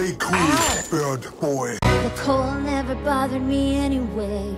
Stay cool, ah. bird boy. The cold never bothered me anyway.